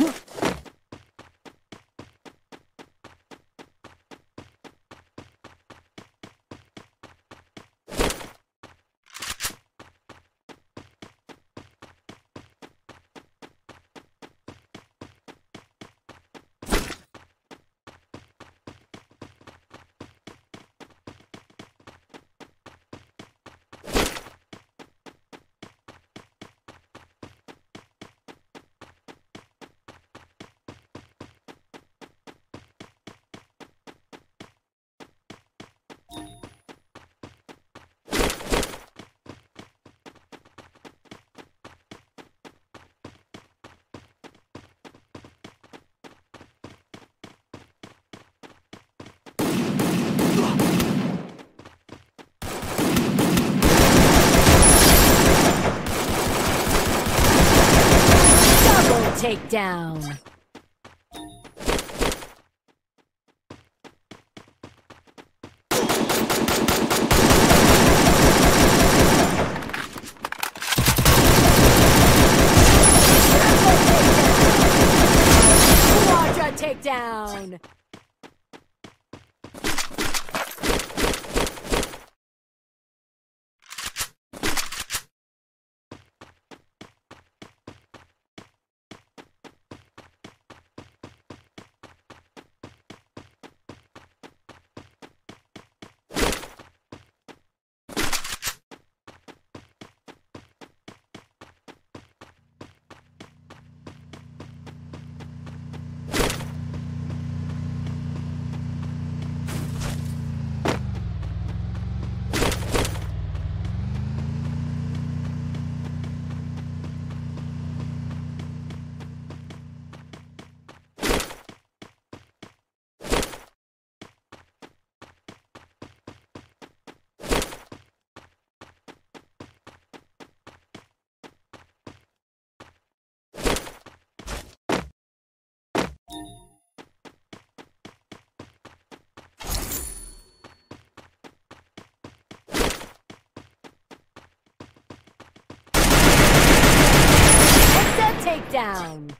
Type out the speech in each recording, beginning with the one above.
Double takedown. Quadra takedown. Headset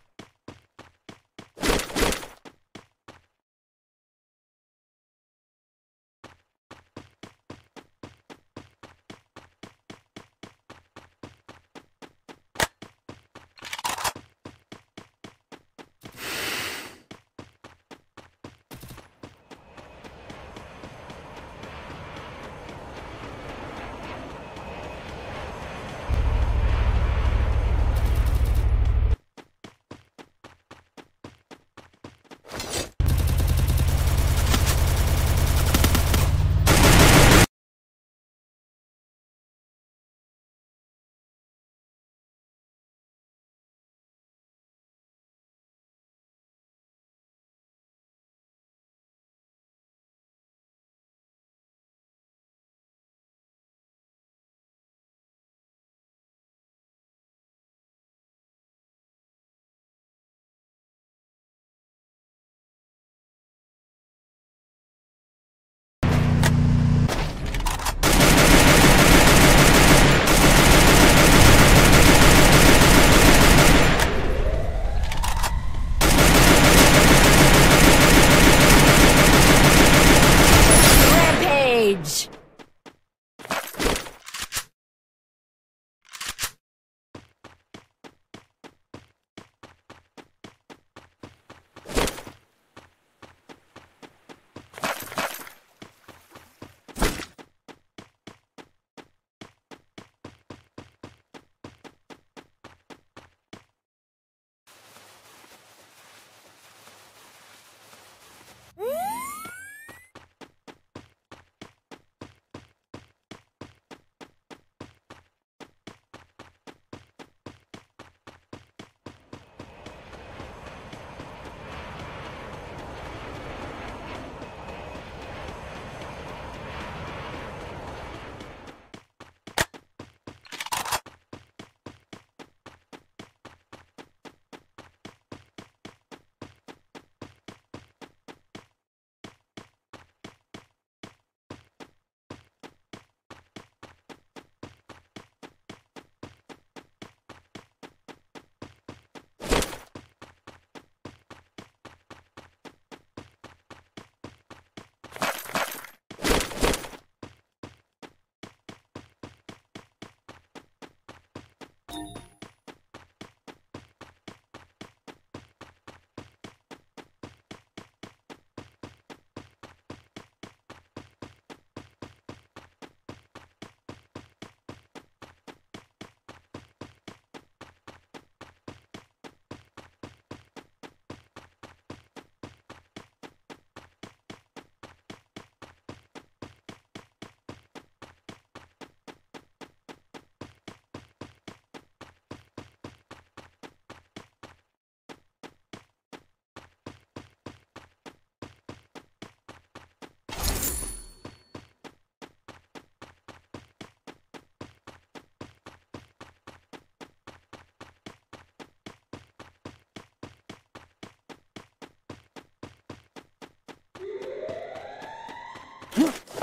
Huh?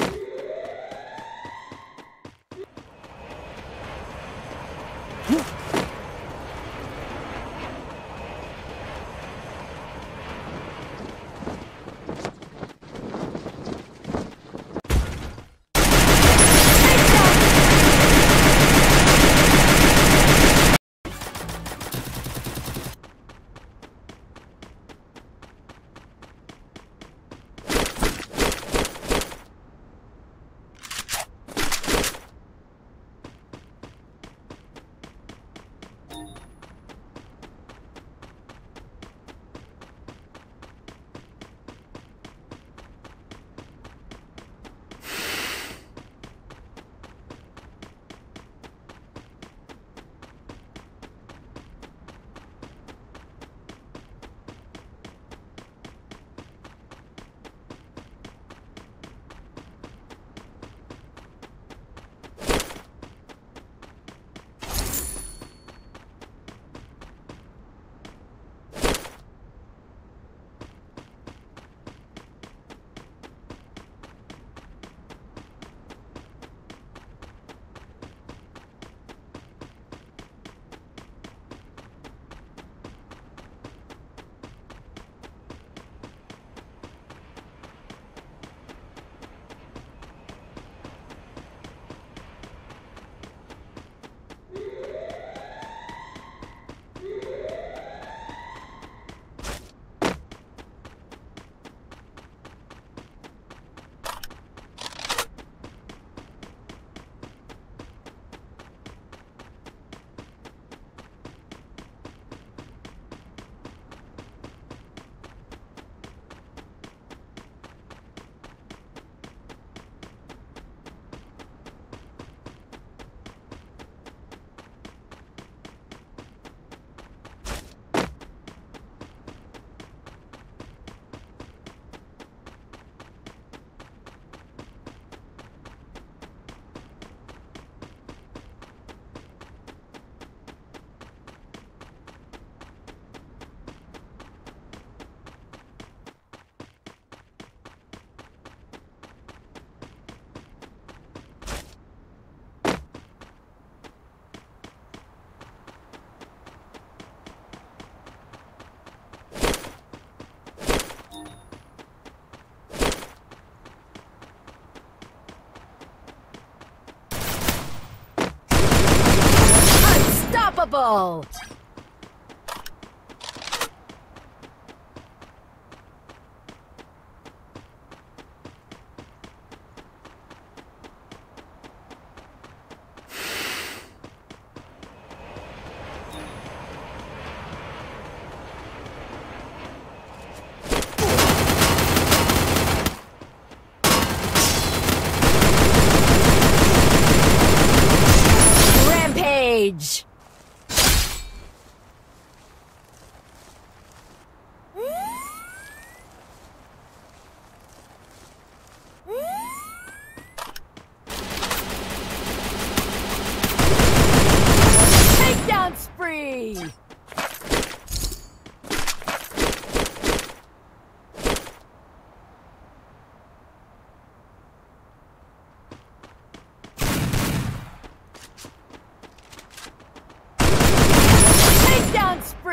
Takedown.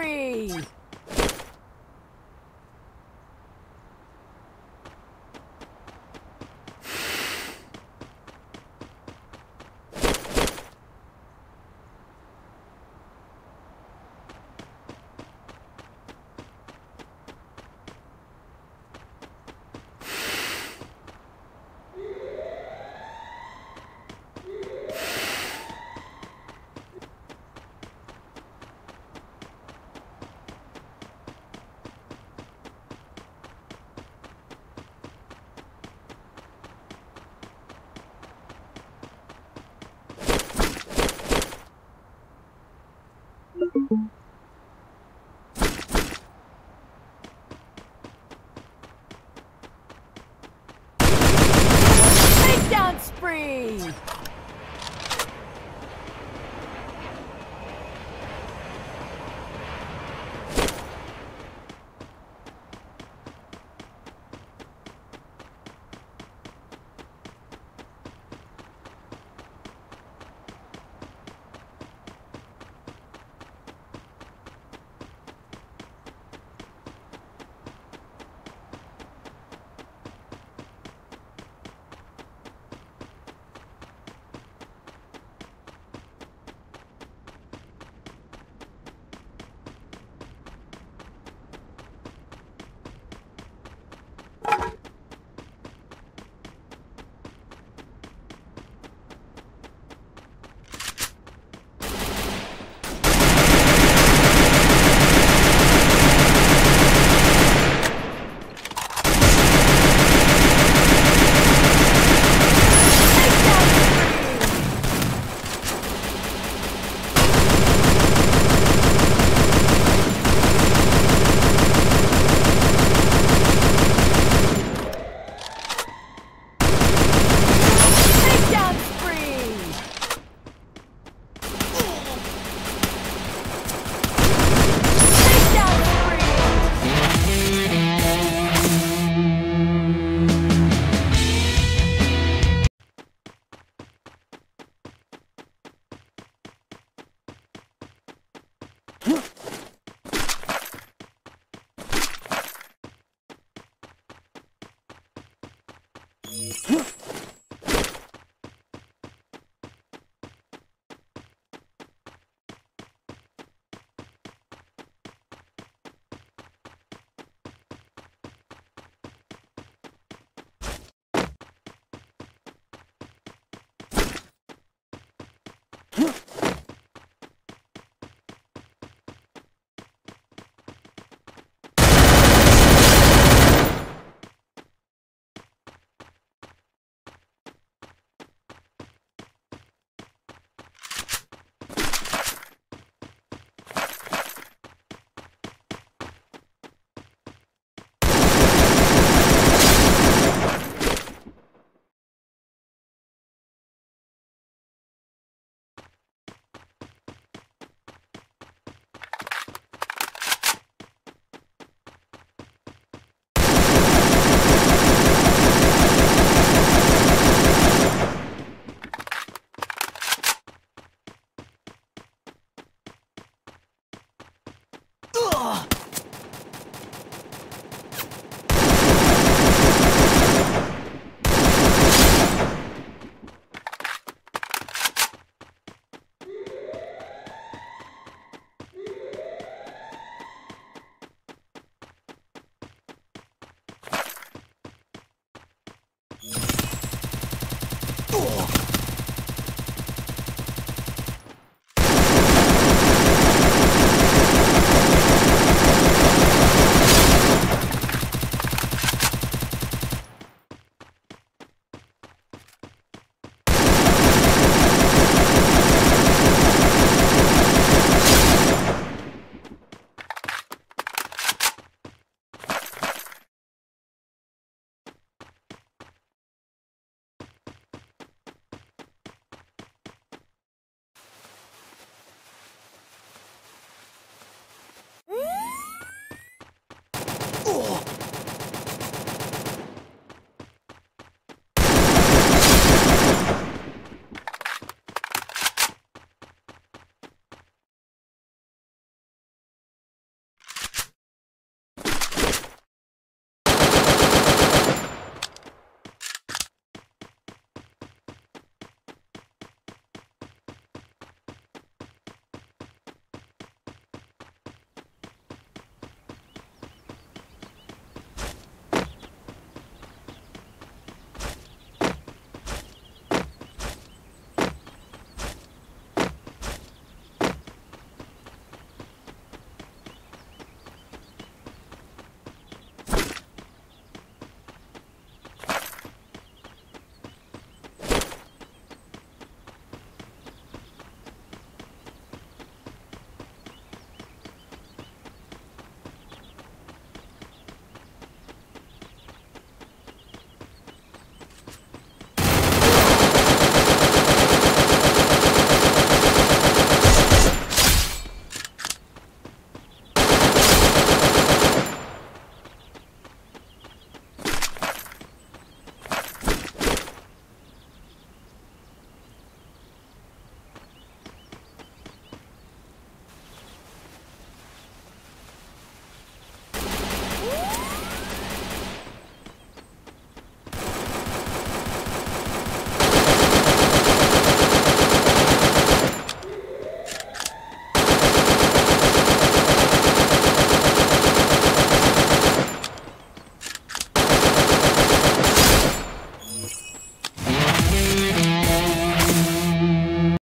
Takedown